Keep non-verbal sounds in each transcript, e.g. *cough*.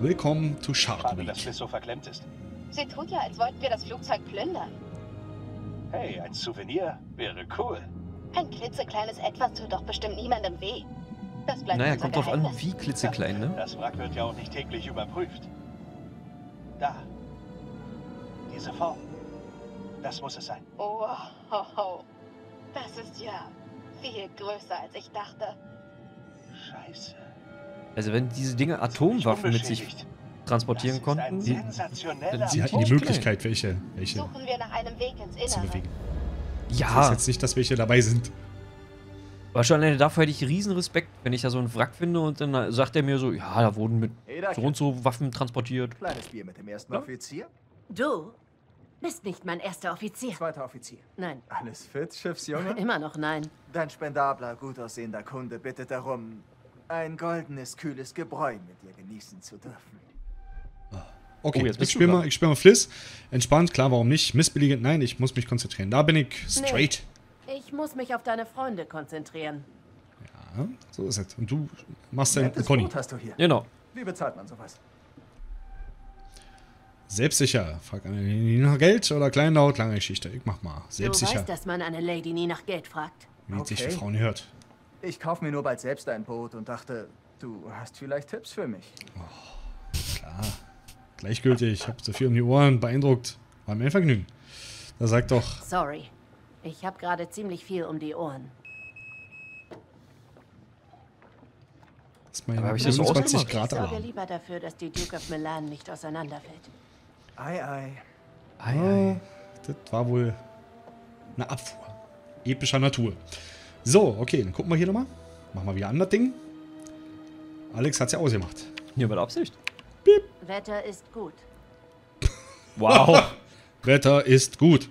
Willkommen Shark Schade, dass. Liz so verklemmt ist. Sie tut ja, als wollten wir das Flugzeug plündern. Hey, ein Souvenir wäre cool. Ein klitzekleines Etwas tut doch bestimmt niemandem weh. Das bleibt Naja, kommt drauf an, wie klitzeklein, ne? Das Wrack wird ja auch nicht täglich überprüft. Da. Diese Form. Das muss es sein. Oh, ho, ho. Das ist ja viel größer, als ich dachte. Scheiße. Also wenn diese Dinge Atomwaffen mit sich transportieren das konnten. sensationeller Sie hatten die. Möglichkeit, welche, welche Suchen wir nach einem Weg ins zu Innere. bewegen. Das Ja, ist jetzt nicht, dass welche dabei sind. aber schon alleine dafür hätte ich riesen Respekt, wenn ich da so einen Wrack finde und dann sagt er mir so, ja, da wurden mit Hey, so und so Waffen transportiert. Kleines Bier mit dem ersten Ja. Offizier. Du bist nicht mein erster Offizier. Zweiter Offizier. Nein, Alles fit, Schiffsjunge? immer noch nein. Dein spendabler, gut aussehender Kunde bittet darum, ein goldenes, kühles Gebräu mit dir genießen zu dürfen. Okay, Oh, jetzt ich du spiele mal, ich spiel mal Fliss. Entspannt, klar, warum nicht? Missbilligend, nein, ich muss mich konzentrieren. Da bin ich straight. Ich muss mich auf deine Freunde konzentrieren. Ja, so ist es. Und du machst dein Nettes. Boot hast du hier. Genau. Wie bezahlt man sowas? Selbstsicher. Frag eine nie nach Geld oder kleinlaut, lange Geschichte. Ich mach mal. Du Selbstsicher. weißt, dass man eine Lady nie nach Geld fragt. Wie sich Okay. für Frauen hört. Ich kaufe mir nur bald selbst ein Boot und dachte, du hast vielleicht Tipps für mich. Klar. Gleichgültig. Ich hab so viel um die Ohren. Beeindruckt. War mir ein Vergnügen. Da sagt doch. Sorry. Ich habe gerade ziemlich viel um die Ohren. Das ist mein Aber ich das so 25 ausgemacht? Grad Ich sorge lieber dafür, dass die Duke of Milan nicht auseinanderfällt. Ei, ei. Ei, Oh, ei. das war wohl eine Abfuhr. Epischer Natur. So, okay, dann gucken wir hier nochmal. Machen wir wieder an das Ding. Alex hat's ja ausgemacht. Hier mit Absicht. Wetter ist gut. *laughs* Wow. *laughs* Wetter ist gut.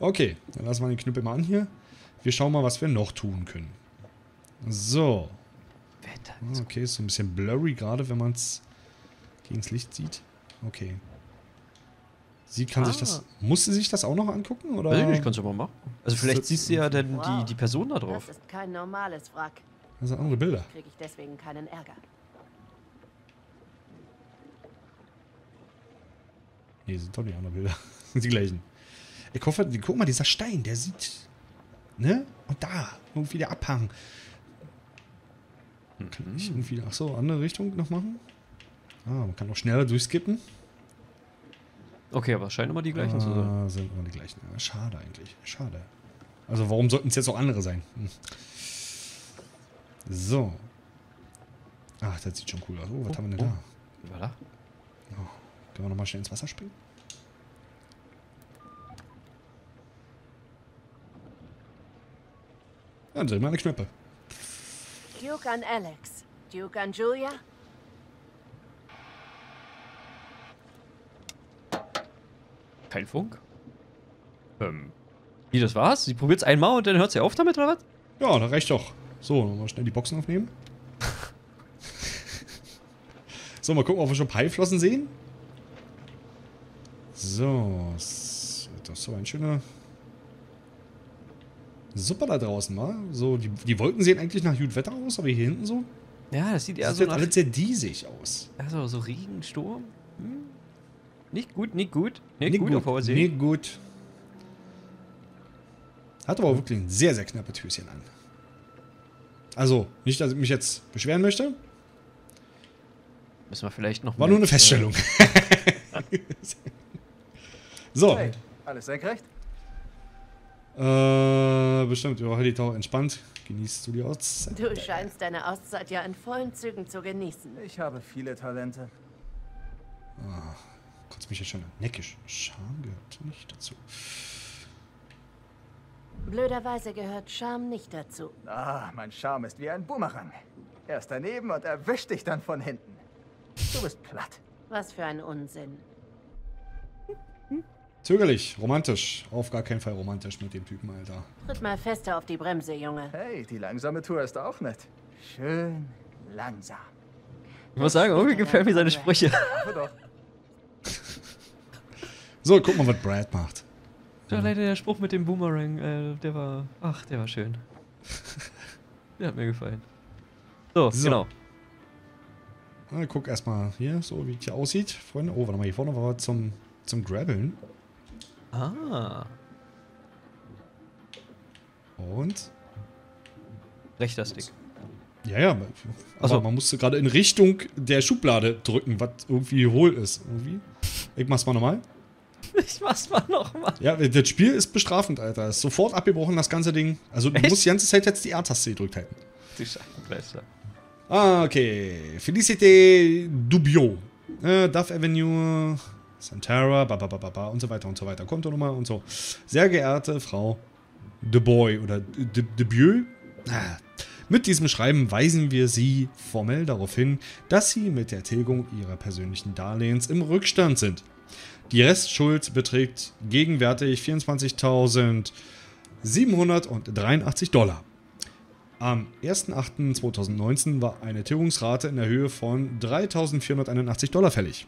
Okay, dann lassen wir den Knüppel mal an hier. Wir schauen mal, was wir noch tun können. So. Wetter. Ah, Okay, ist so ein bisschen blurry, gerade wenn man es gegen das Licht sieht. Okay. Sie kann sich Ah. das. Muss sie sich das auch noch angucken? Oder? Weiß ich nicht, kannst du mal machen. Also vielleicht siehst du ja dann Wow. die, die Person da drauf. Das ist kein normales Wrack. Das sind andere Bilder. Kriege ich deswegen keinen Ärger. Nee, sind doch nicht andere Bilder. *laughs* sind die gleichen. Ich hoffe, die- guck mal, dieser Stein, der sieht. Ne? Und da, irgendwie der Abhang. Kann ich irgendwie, ach so, andere Richtung noch machen? Ah, man kann auch schneller durchskippen. Okay, aber es scheinen immer die gleichen zu sein. Ah, sind immer die gleichen. Schade eigentlich. Schade. Also warum sollten es jetzt auch andere sein? Hm. So. Ach, das sieht schon cool aus. Oh, was Oh, haben wir denn oh. da? Voilà. Können wir nochmal schnell ins Wasser springen? Dann sehen wir eine Knöpfe. Duke an Alex. Duke an Julia. Kein Funk? Ähm. Wie, das war's? Sie probiert's einmal und dann hört sie auf damit, oder was? Ja, das reicht doch. So, nochmal schnell die Boxen aufnehmen. *laughs* so, mal gucken, ob wir schon Peilflossen sehen. So, das ist so ein schöner. Super da draußen, wa? So, die, die Wolken sehen eigentlich nach gut Wetter aus, aber hier hinten so. Ja, das sieht eher Das so sieht nach... alles sehr diesig aus. Also, so Regen, Sturm. Hm. Nicht gut, nicht gut. Nicht, Nicht gut, auf Wiedersehen. Nicht gut. Hat aber auch wirklich ein sehr, sehr knappes Höschen an. Also, nicht, dass ich mich jetzt beschweren möchte. Müssen wir vielleicht noch War nur eine mit, Feststellung. *laughs* so. Hey, alles senkrecht? Äh, bestimmt. Ja, Heidi Tau, entspannt. Genießt du die Auszeit? Du scheinst deine Auszeit ja in vollen Zügen zu genießen. Ich habe viele Talente. Kotzt mich jetzt schon. Neckisch. Scham gehört nicht dazu. Blöderweise gehört Charme nicht dazu. Ah, mein Charme ist wie ein Boomerang. Er ist daneben und erwischt dich dann von hinten. Du bist platt. Was für ein Unsinn. Zögerlich, romantisch. Auf gar keinen Fall romantisch mit dem Typen, Alter. Tritt mal fester auf die Bremse, Junge. Hey, die langsame Tour ist auch nett. Schön langsam. Ich muss sagen, irgendwie gefällt mir seine Sprüche. Aber doch. So, guck mal, was Brad macht. Ja, leider der Spruch mit dem Boomerang, äh, der war. Ach, der war schön. *laughs* der hat mir gefallen. So, So. genau. Na, guck erstmal hier, so wie es hier aussieht, Freunde. Oh, warte mal, hier vorne war was zum, zum Grabbeln. Ah. Und. Rechter Stick. Ja, ja. Aber Ach so. man musste gerade in Richtung der Schublade drücken, was irgendwie hohl ist. Irgendwie. Ich mach's mal nochmal. Ich mach's mal nochmal. Ja, das Spiel ist bestrafend, Alter. Ist sofort abgebrochen, das ganze Ding. Also du Echt? musst die ganze Zeit jetzt die R-Taste gedrückt halten. Die Scheibenkleister. Ah, okay. Felicité Dubio. Äh, Duff Avenue, Santara, ba, ba, ba, ba, ba, und so weiter und so weiter. Kontonummer und so. Sehr geehrte Frau De Boy oder De, De Bieu. Ah. Mit diesem Schreiben weisen wir Sie formell darauf hin, dass Sie mit der Tilgung Ihrer persönlichen Darlehens im Rückstand sind. Die Restschuld beträgt gegenwärtig 24.783 Dollar. Am 1.8.2019 war eine Tilgungsrate in der Höhe von 3.481 Dollar fällig.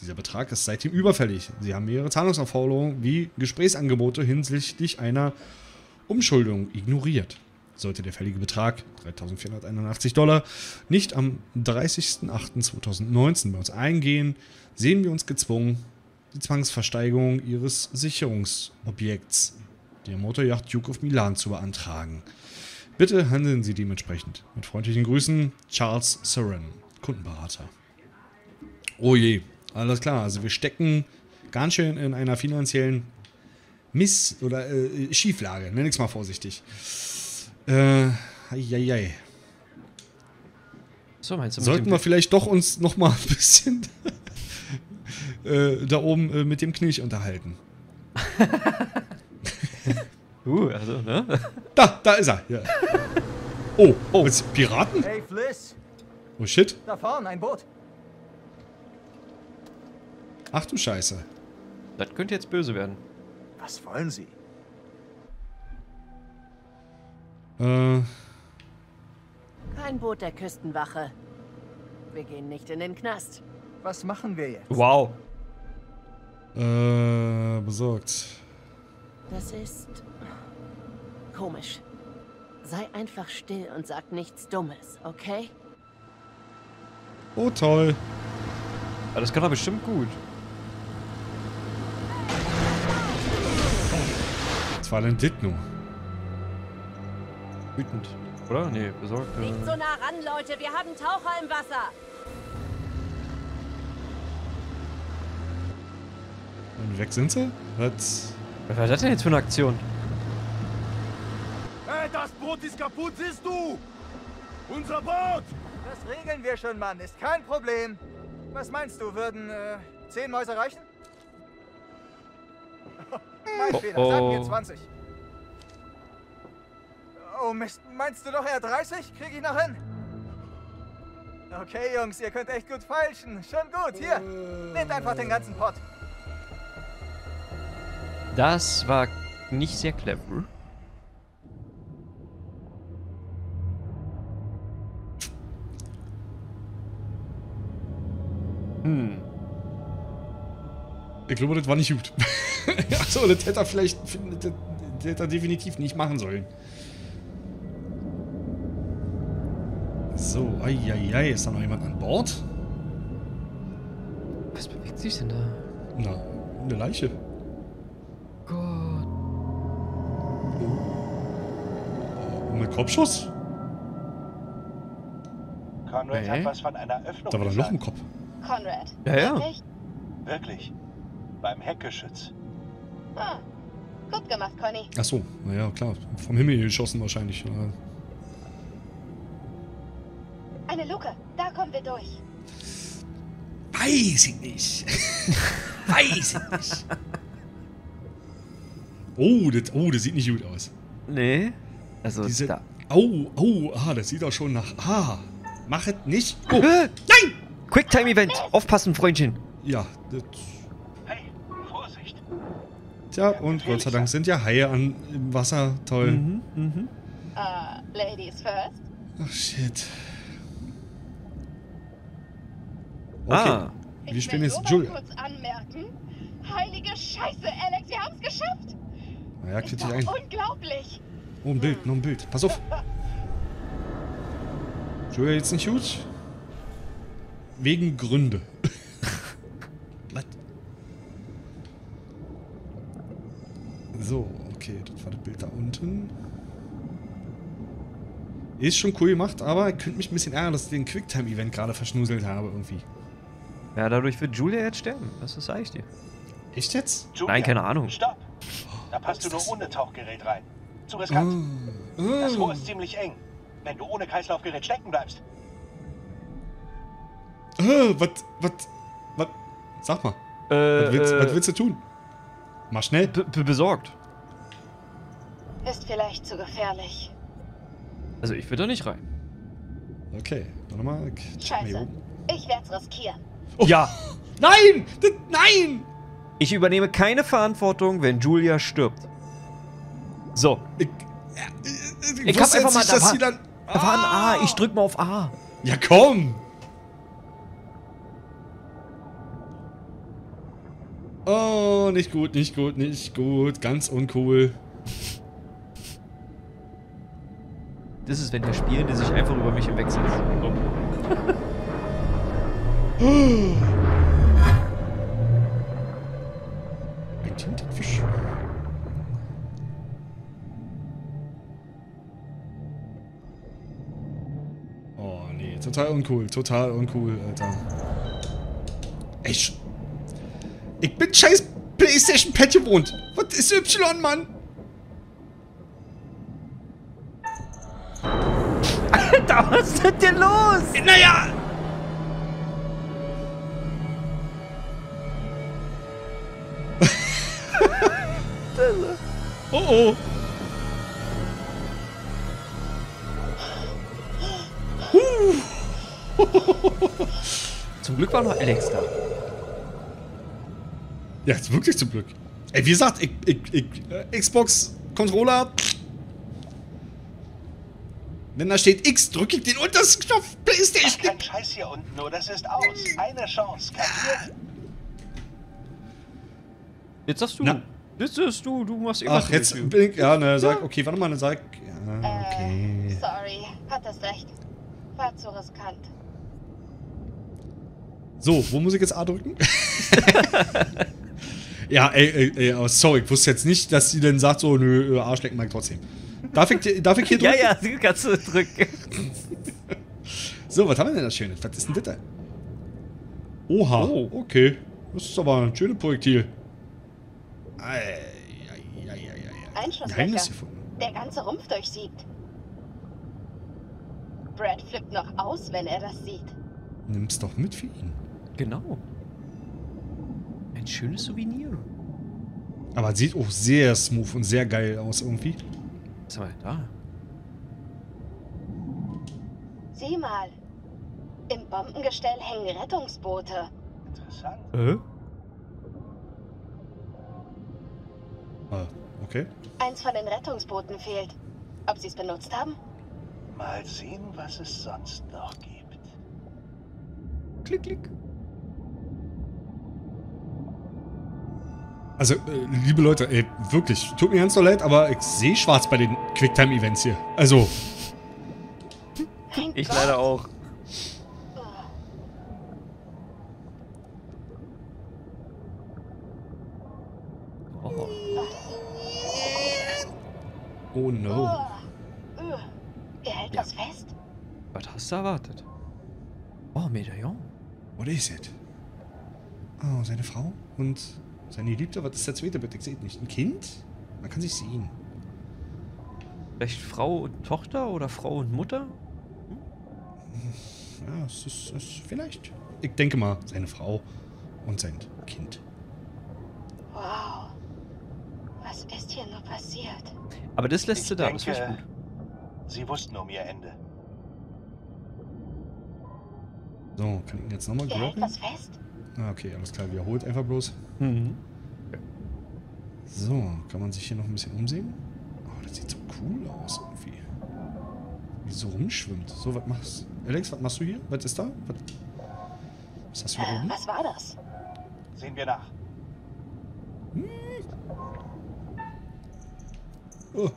Dieser Betrag ist seitdem überfällig. Sie haben mehrere Zahlungsaufforderungen wie Gesprächsangebote hinsichtlich einer Umschuldung ignoriert. Sollte der fällige Betrag 3.481 Dollar nicht am 30.08.2019 bei uns eingehen, sehen wir uns gezwungen, die Zwangsversteigerung ihres Sicherungsobjekts, der Motorjacht Duke of Milan, zu beantragen. Bitte handeln Sie dementsprechend. Mit freundlichen Grüßen, Charles Surren, Kundenberater. Oh je, alles klar. Also wir stecken ganz schön in einer finanziellen Miss- oder äh, Schieflage. Nenn ich's mal vorsichtig. Äh, eieiei. So meinst du Sollten wir vielleicht doch uns noch mal ein bisschen äh, da oben äh, mit dem Knilch unterhalten. *laughs* Uh, also, ne? Da, da ist er. Ja. Oh, oh. Was, Piraten? Hey, Fliss, Oh shit. da vorne ein Boot. Ach du Scheiße. Das könnte jetzt böse werden. Was wollen Sie? Äh, Kein Boot der Küstenwache. Wir gehen nicht in den Knast. Was machen wir jetzt? Wow. äh, besorgt. Das ist komisch. Sei einfach still und sag nichts Dummes, okay? Oh toll. Aber das kann er bestimmt gut. Was war denn nun? Wütend. Oder? Nee, besorgt. Nicht Äh, so nah ran, Leute. Wir haben Taucher im Wasser. Und weg sind sie? Was? was war das denn jetzt für eine Aktion? Hey, das Boot ist kaputt, siehst du? Unser Boot! Das regeln wir schon, Mann. Ist kein Problem. Was meinst du, würden äh, zehn Mäuse reichen? *laughs* mein Oh, Fehler, sag mir oh. 20. Oh Mist, meinst du doch eher 30? Krieg ich noch hin? Okay, Jungs, ihr könnt echt gut feilschen. Schon gut, hier. Nehmt einfach den ganzen Pott. Das war nicht sehr clever. Hm. Ich glaube, das war nicht gut. Achso, *laughs* das hätte er vielleicht, das, das hätte er definitiv nicht machen sollen. So, eieiei, ist da noch jemand an Bord? Was bewegt sich denn da? Na, eine Leiche. Gott. Und mit Kopfschuss? Conrad Nee. hat was von einer Öffnung Da war doch noch ein Kopf. Conrad. Ja, ja. Wirklich? Wirklich. Beim Heckgeschütz. Ah, gut gemacht, Conny. Achso, naja, klar. Vom Himmel geschossen wahrscheinlich. Ja. Eine Luke. Da kommen wir durch. Weiß ich nicht. *laughs* Weiß ich nicht. Oh das, oh, das sieht nicht gut aus. Nee. Also, Diese, da. oh, oh, ah, das sieht auch schon nach. Ah, mach es nicht. Oh, Äh, nein! Quicktime-Event. Aufpassen, Freundchen. Ja, das, Hey, Vorsicht. tja, und Gott sei Dank sind ja Haie an, im Wasser. Toll. Mhm, mhm. Äh, Ladies first. Ach, shit. Okay, Ah. Ich wir spielen jetzt nur Julia. kurz anmerken. Heilige Scheiße, Alex, wir haben es geschafft. Naja, Ist krieg doch dich ein. unglaublich. Oh, ein Bild, noch ein Bild. Pass auf. *laughs* Julia, jetzt nicht gut. wegen Gründe. *laughs* Was? so, okay, das war das Bild da unten. Ist schon cool gemacht, aber ich könnte mich ein bisschen ärgern, dass ich den Quicktime-Event gerade verschnuselt habe irgendwie. Ja, dadurch wird Julia jetzt sterben. Das ist sag ich dir. Echt jetzt? Julia, Nein, keine Ahnung. Stopp! Da passt du nur ohne Tauchgerät rein. Zu riskant. Das Rohr ist ziemlich eng. Wenn du ohne Kreislaufgerät stecken bleibst. Äh, was, was, was, sag mal, Äh, was, willst, äh, was willst du tun? Mach schnell. be- be- besorgt. Ist vielleicht zu gefährlich. Also ich will da nicht rein. Okay, warte mal. ich check mal hier Scheiße. Ich werd's riskieren. Ja. Nein! Das, nein! Ich übernehme keine Verantwortung, wenn Julia stirbt. So. Ich, äh, Ich hab einfach mal- nicht, da war- dann... Da war ein A. Ich drück mal auf A. Ja, komm! Oh, nicht gut, nicht gut, nicht gut. Ganz uncool. Das ist, wenn der Spielende sich einfach über mich hinwegsetzt. So. *laughs* Ein Tintenfisch. Oh, nee. Total uncool. Total uncool, Alter. Ey, sch- ich bin scheiß Playstation Pet gewohnt. Was ist Y, Mann? Alter, was ist denn los? Naja! Oh oh. *laughs* Zum Glück war noch Alex da. Ja, ist wirklich zum Glück. Ey, wie gesagt, ich, ich, ich, äh, Xbox Controller. Wenn da steht X, drücke ich den untersten Knopf. Playstation. keinen Scheiß hier unten, nur das ist aus. Eine Chance, kapiert? Jetzt sagst du. Na. Jetzt sagst du, du machst immer Ach, jetzt bin ich. Ja, ne, sag, okay, warte mal, ne, sag. Ja, Äh, okay. sorry. Hattest recht. War zu riskant. So, wo muss ich jetzt A drücken? *laughs* ja, ey, ey, ey, aber sorry, ich wusste jetzt nicht, dass sie dann sagt, so, nö, äh, Arschlecken mag ich trotzdem. Darf ich, darf ich hier *laughs* drücken? Ja, ja, kannst du drücken. *laughs* So, was haben wir denn da Schönes? Was ist denn das da? Oha, Oh. okay. Das ist aber ein schönes Projektil. Ei, ei, ei, ei, ei. Einschusslöcher. Geheimnis gefunden. Der ganze Rumpf durchsiebt. Brad flippt noch aus, wenn er das sieht. Nimm's doch mit für ihn. Genau. Ein schönes Souvenir. Aber sieht auch sehr smooth und sehr geil aus irgendwie. Was haben wir denn da? Sieh mal. Im Bombengestell hängen Rettungsboote. Interessant. Äh? Ah, okay. Eins von den Rettungsbooten fehlt. Ob sie es benutzt haben? Mal sehen, was es sonst noch gibt. Klick, klick. Also, äh, liebe Leute, ey, wirklich, tut mir ganz so leid, aber ich sehe schwarz bei den Quicktime-Events hier. Also, Ich leider auch. Oh. Oh no. Oh. Uh. Er hält Ja. was fest. Was hast du erwartet? Oh, Medaillon. What is it? Oh, seine Frau und seine Geliebte. Was ist der zweite bitte? Ich sehe nicht. Ein Kind? Man kann sich sehen. Vielleicht Frau und Tochter oder Frau und Mutter? Ja, es ist, es ist vielleicht. Ich denke mal, seine Frau und sein Kind. Wow. Was ist hier nur passiert? Aber das lässt Ich sie da, das denke, gut. sie wussten um ihr Ende. So, kann ich ihn jetzt nochmal fest? Ah, okay, alles klar. Wiederholt einfach bloß. Mhm. So, kann man sich hier noch ein bisschen umsehen? Oh, das sieht so cool aus irgendwie. Wie so rumschwimmt. So, was machst Alex, was machst du hier? Was ist da? Was, was hast du hier oben? was war das? Sehen wir nach. Oh.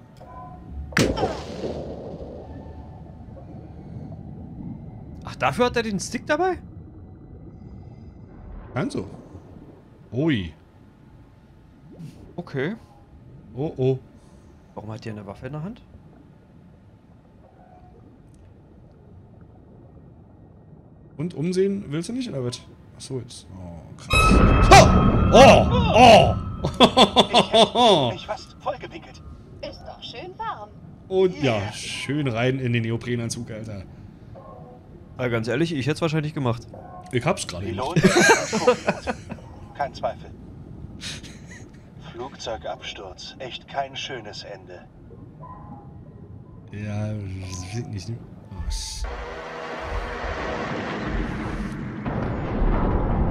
Ach, dafür hat er den Stick dabei? Also. Ui. Okay. Oh, oh. Warum hat die eine Waffe in der Hand? Und umsehen willst du nicht, oder was? Achso, jetzt. Oh, krass. Oh! Oh! Oh! Mich fast vollgepinkelt. Schön warm. Und ja, schön rein in den Neoprenanzug, Alter. Aber ganz ehrlich, ich hätte es wahrscheinlich gemacht. Ich hab's gerade gemacht. Co-Pilot. *laughs* Kein Zweifel. *laughs* Flugzeugabsturz. Echt kein schönes Ende. Ja, ich nicht. Oh, sh-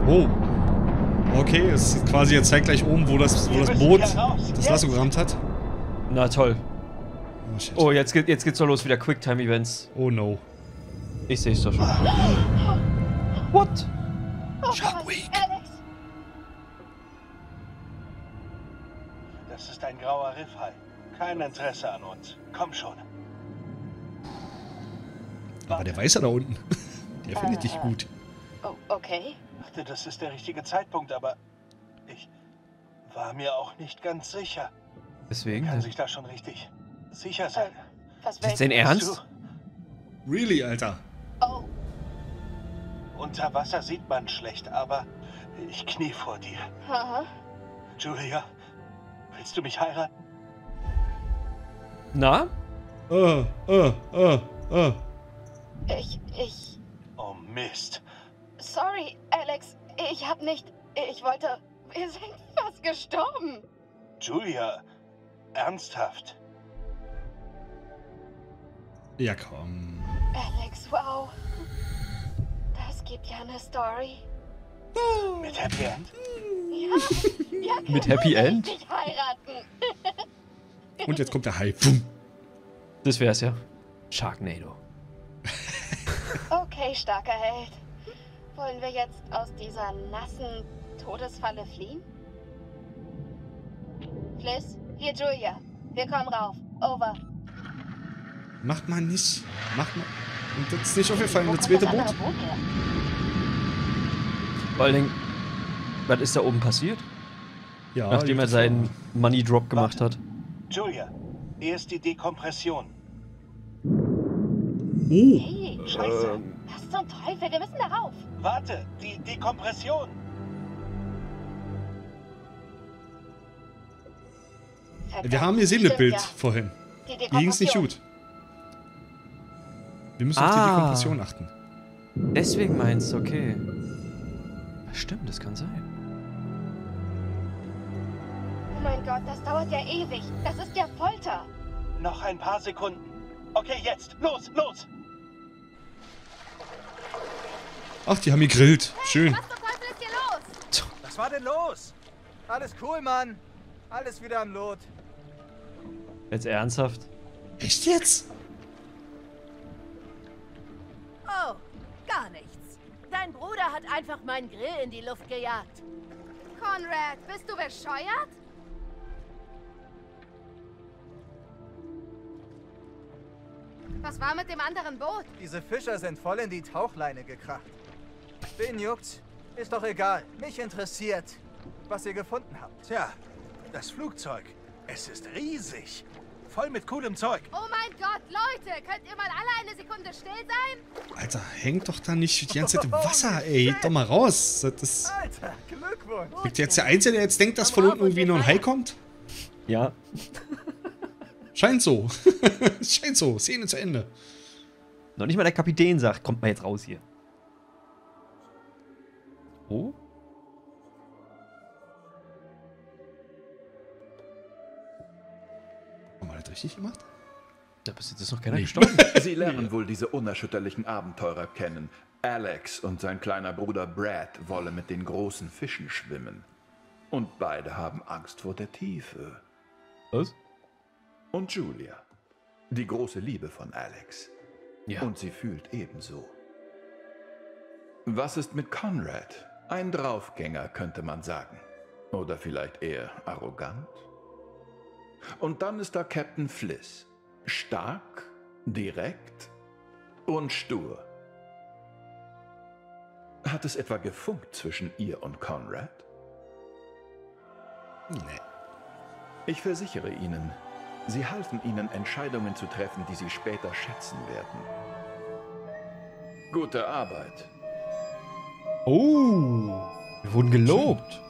oh. Okay, es ist quasi jetzt zeigt gleich oben, wo das, wo das Boot das. Lasso gerammt hat. Na toll. Oh, shit. Oh, jetzt, geht, jetzt geht's doch los, wieder Quicktime-Events. Oh no. Ich sehe es doch schon. What? Oh Shark Gott, Week. Alex, Das ist ein grauer Riffhai. Kein Interesse an uns. Komm schon. Aber der weiß ja da unten. *laughs* Der findet dich gut. oh, okay. dachte, das ist der richtige Zeitpunkt, aber ich war mir auch nicht ganz sicher. Deswegen. Kann sich da schon richtig sicher sein. Was Ist willst Ernst? Really, Alter. du? Oh, Unter Wasser sieht man schlecht, aber ich knie vor dir. haha. Julia, willst du mich heiraten? Na? Äh, äh, äh, äh. Ich, ich. Oh Mist. Sorry, Alex. Ich hab nicht. Ich wollte. *laughs* Wir sind fast gestorben. Julia, ernsthaft. Ja, komm. Alex, wow. Das gibt ja eine Story. Mit Happy End? Ja, ja *laughs* Mit Happy End? Heiraten. *laughs* Und jetzt kommt der Hai. Pum. Das wär's ja. Sharknado. Okay, starker Held. Wollen wir jetzt aus dieser nassen Todesfalle fliehen? Fliss, hier Julia. Wir kommen rauf. Over. Macht man nicht. Macht man. Und das ist nicht aufgefallen, das zweite Boot? Vor allen Dingen, was ist da oben passiert? Ja. Nachdem er seinen Money Drop gemacht hat. Julia, erst die Dekompression. Oh. Hey, Scheiße. was zum Teufel? Wir müssen darauf. Warte, die Dekompression. Wir haben gesehen, das Bild ja. vorhin. Die Hier ging es nicht gut. Wir müssen auf die Ah. Dekompression achten. Deswegen meinst du, okay. Stimmt, das kann sein. Oh mein Gott, das dauert ja ewig. Das ist ja Folter. Noch ein paar Sekunden. Okay, jetzt. Los, los. Ach, die haben gegrillt. Schön. Was zum Teufel ist hier los? Was war denn los? Alles cool, Mann. Alles wieder am Lot. Jetzt ernsthaft? Echt jetzt? Bruder hat einfach meinen Grill in die Luft gejagt. Conrad, bist du bescheuert? Was war mit dem anderen Boot? Diese Fischer sind voll in die Tauchleine gekracht. Den juckt's. Ist doch egal. Mich interessiert, was ihr gefunden habt. Tja, das Flugzeug. Es ist riesig. Voll mit coolem Zeug. Oh mein Gott, Leute, könnt ihr mal alle eine Sekunde still sein? Alter, hängt doch da nicht die ganze Zeit im Wasser, ey. Geht doch mal raus. Das. Alter, Glückwunsch. Liegt jetzt der Einzige, der jetzt denkt, dass von unten irgendwie noch ein Hai kommt? Ja. Scheint so. *laughs* Scheint so. Szene zu Ende. Noch nicht mal der Kapitän sagt, kommt mal jetzt raus hier. Oh? Richtig gemacht? Da bis jetzt noch keiner Nee. gestorben. *laughs* Sie lernen wohl diese unerschütterlichen Abenteurer kennen. Alex und sein kleiner Bruder Brad wollen mit den großen Fischen schwimmen. Und beide haben Angst vor der Tiefe. Was? Und Julia, die große Liebe von Alex. Ja. Und sie fühlt ebenso. Was ist mit Conrad? Ein Draufgänger, könnte man sagen. Oder vielleicht eher arrogant? Und dann ist da Captain Fliss. Stark, direkt und stur. Hat es etwa gefunkt zwischen ihr und Conrad? Nee. Ich versichere Ihnen, Sie halfen Ihnen, Entscheidungen zu treffen, die Sie später schätzen werden. Gute Arbeit. Oh. Wir wurden gelobt.